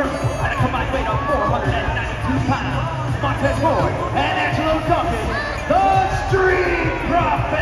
Harper a combined weight of 492 pounds. Montez Ford and Angelo Dawkins, the Street Profits.